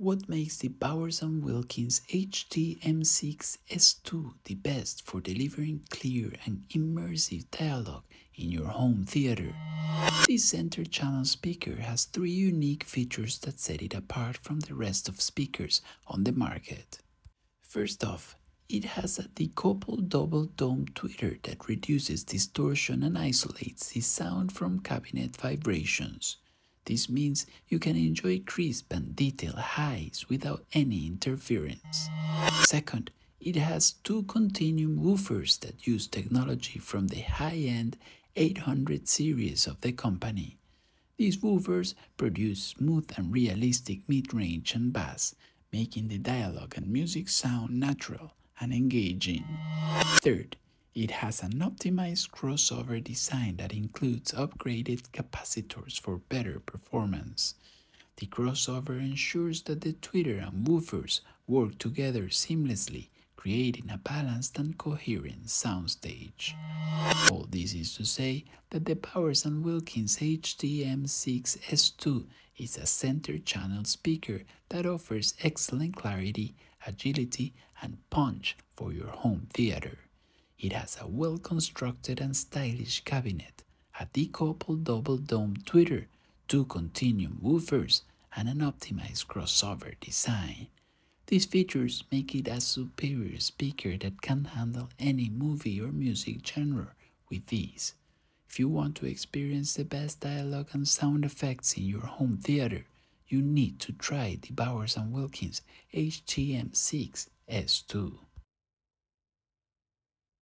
What makes the Bowers & Wilkins HT-M6S2 the best for delivering clear and immersive dialogue in your home theater? This center channel speaker has three unique features that set it apart from the rest of speakers on the market. First off, it has a decoupled double dome tweeter that reduces distortion and isolates the sound from cabinet vibrations. This means you can enjoy crisp and detailed highs without any interference. Second, it has two continuum woofers that use technology from the high-end 800 series of the company. These woofers produce smooth and realistic mid-range and bass, making the dialogue and music sound natural and engaging. Third, it has an optimized crossover design that includes upgraded capacitors for better performance. The crossover ensures that the tweeter and woofers work together seamlessly, creating a balanced and coherent soundstage. All this is to say that the Bowers & Wilkins HT-M6S2 is a center channel speaker that offers excellent clarity, agility, and punch for your home theater. It has a well-constructed and stylish cabinet, a decoupled double-dome tweeter, two continuum woofers, and an optimized crossover design. These features make it a superior speaker that can handle any movie or music genre with ease. If you want to experience the best dialogue and sound effects in your home theater, you need to try the Bowers & Wilkins HT-M6S2.